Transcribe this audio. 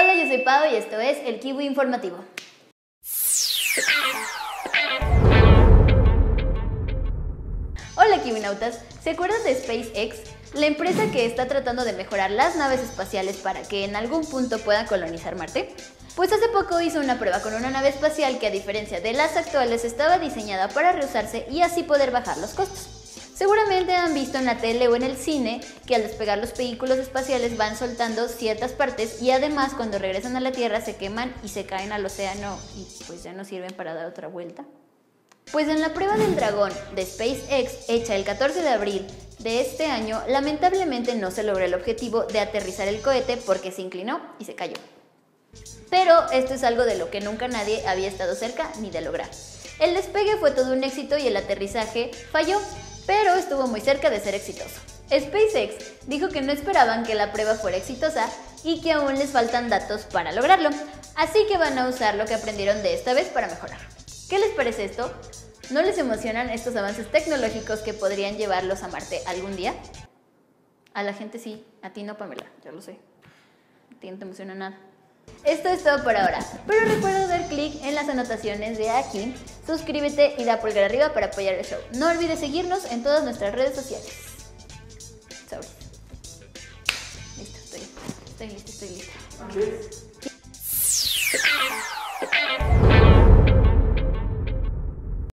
Hola, yo soy Pau y esto es el Kiwi Informativo. Hola, Kiwinautas. ¿Se acuerdan de SpaceX? La empresa que está tratando de mejorar las naves espaciales para que en algún punto puedan colonizar Marte. Pues hace poco hizo una prueba con una nave espacial que a diferencia de las actuales estaba diseñada para reusarse y así poder bajar los costos. Seguramente han visto en la tele o en el cine que al despegar los vehículos espaciales van soltando ciertas partes y además cuando regresan a la Tierra se queman y se caen al océano y pues ya no sirven para dar otra vuelta. Pues en la prueba del dragón de SpaceX hecha el 14 de abril de este año, lamentablemente no se logró el objetivo de aterrizar el cohete porque se inclinó y se cayó. Pero esto es algo de lo que nunca nadie había estado cerca ni de lograr. El despegue fue todo un éxito y el aterrizaje falló, pero estuvo muy cerca de ser exitoso. SpaceX dijo que no esperaban que la prueba fuera exitosa y que aún les faltan datos para lograrlo, así que van a usar lo que aprendieron de esta vez para mejorar. ¿Qué les parece esto? ¿No les emocionan estos avances tecnológicos que podrían llevarlos a Marte algún día? A la gente sí, a ti no, Pamela, ya lo sé. A ti no te emociona nada. Esto es todo por ahora, pero recuerda dar clic en las anotaciones de aquí, suscríbete y da pulgar arriba para apoyar el show. No olvides seguirnos en todas nuestras redes sociales. Sobre. Listo, estoy, estoy lista, estoy lista.